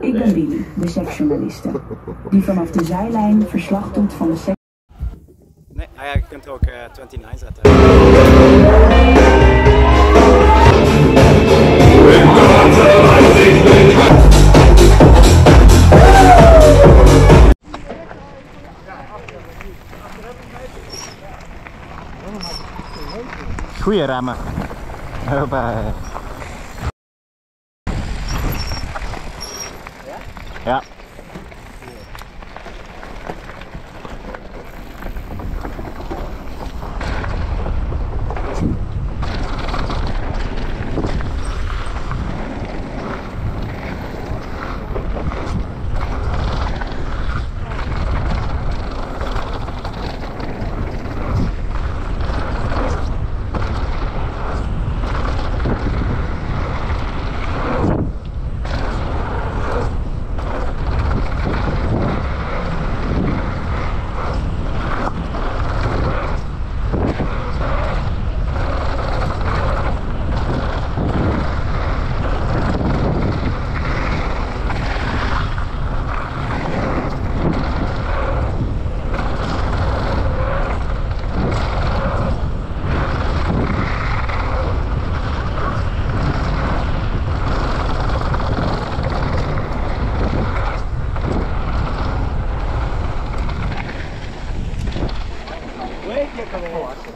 Ik ben Billy, de seksjournaliste. Die vanaf de zijlijn verslag doet van de seks. Nee, ah ja, je kunt er ook eh 29 zetten. Goeie remmen. Hoppa.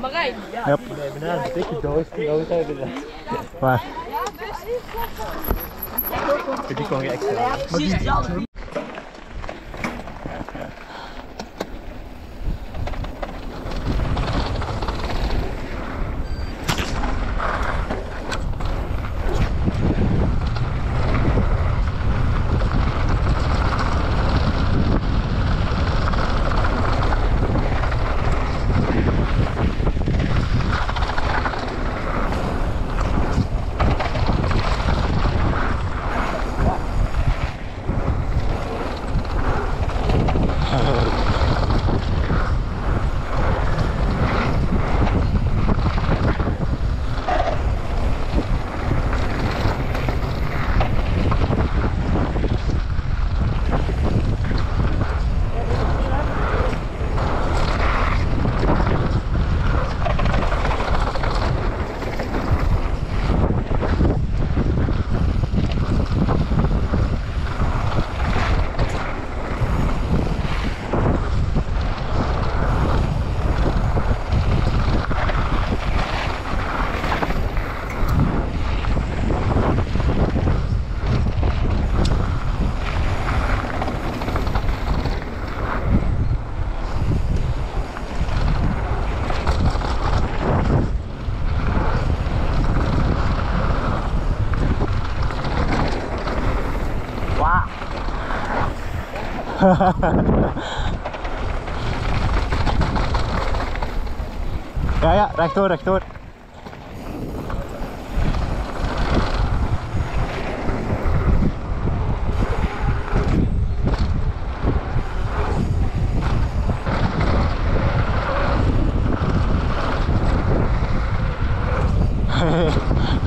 Marijn. Yep. Een dikke doos, doos hebben we. Waar? Die kon je extra. Ja, ja, rechtdoor, rechtdoor.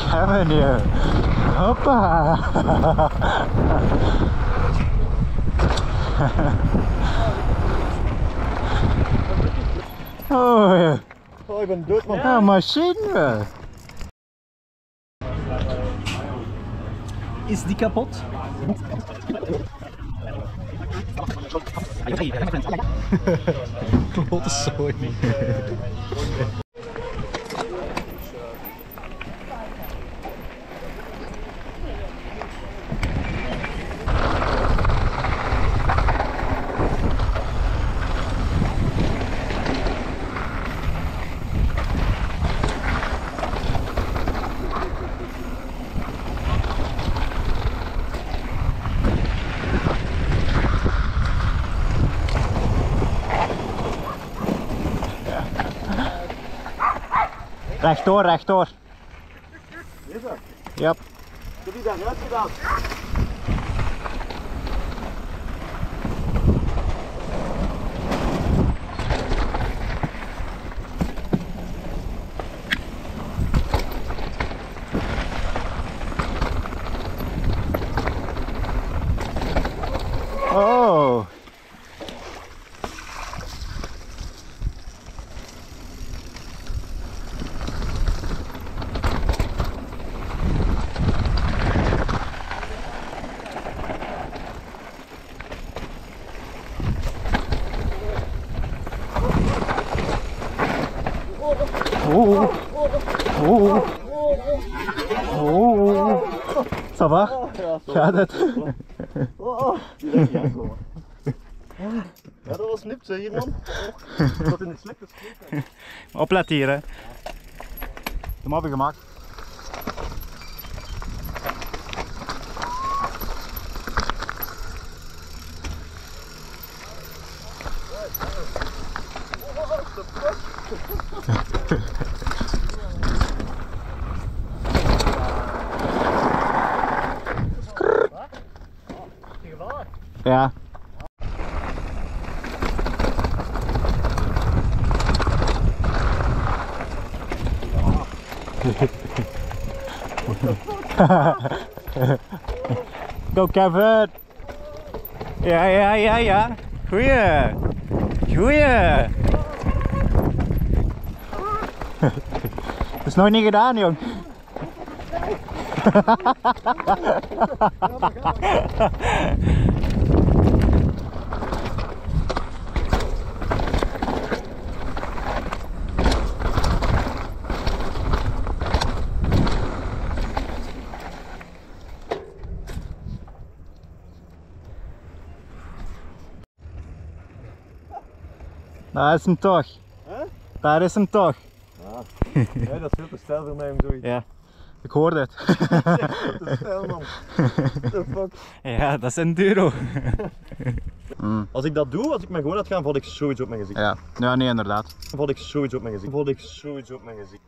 Kevin here. Hoppa. Oh, ja. Oh, ik ben dood man. Ja, machine. Is die kapot? Klote zooi. Rechtdoor, rechtdoor. Yep. Heb je daar net gedaan? Oh. Oh. Oh. Oh. Ça va? Gaat het? Oh. Ja, dat was nipt, hier man. Dat in het slechte. Opletten hier, hè. Dat heb ik gemaakt. Ja. Go Kevin! Ja, ja, ja, ja. Goeie. Goeie. Dat is nog niet gedaan, jong. Daar is hem toch. Daar is hem toch. Ja, dat is veel te stijl voor mij om zoiets Ja, ik hoorde het. te stijl man. What the fuck. Ja, dat is enduro. Als ik dat doe, als ik me gewoon laat gaan, val ik zoiets op mijn gezicht. Ja, ja nee, inderdaad. Val ik zoiets op mijn gezicht. Val ik zoiets op mijn gezicht.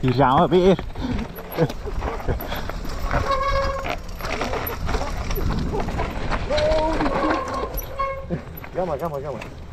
Hier gaan we weer. Ga maar, ga maar, ga maar. Huh? Dat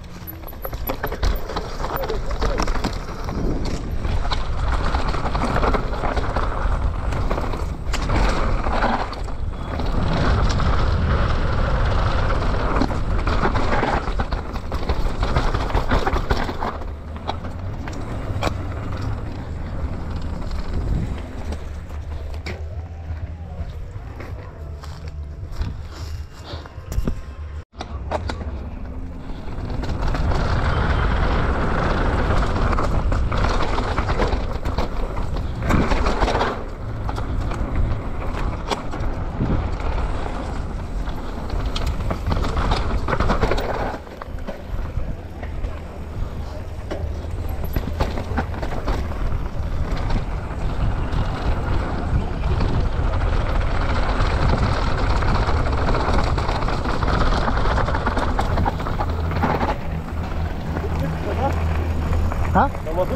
was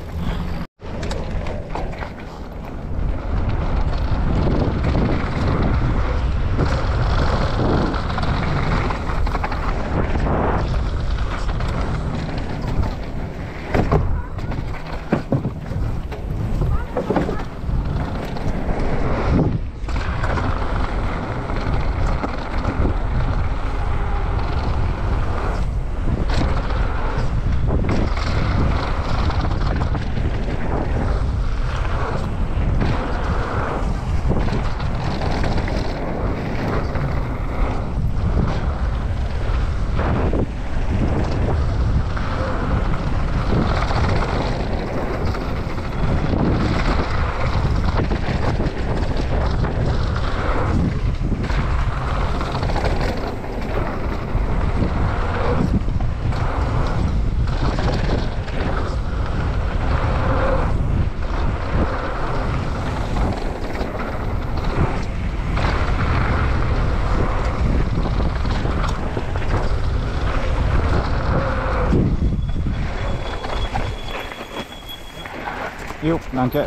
Dank je.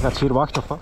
Gaat hier wachten of wat?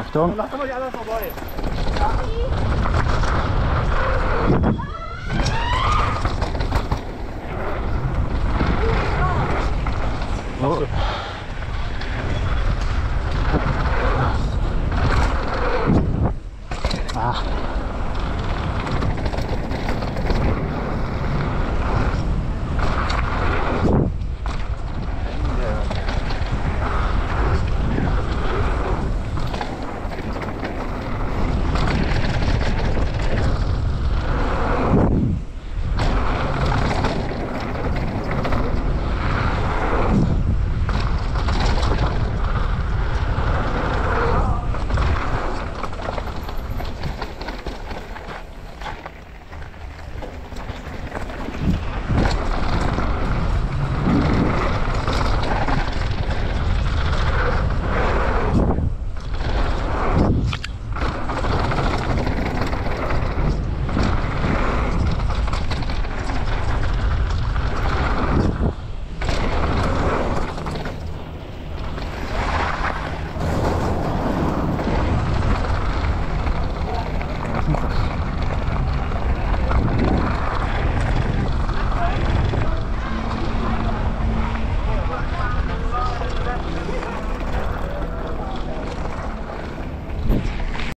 Achtung. Lass doch mal die anderen vorbei. Oh.